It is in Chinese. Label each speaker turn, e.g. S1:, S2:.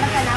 S1: แล้วใครน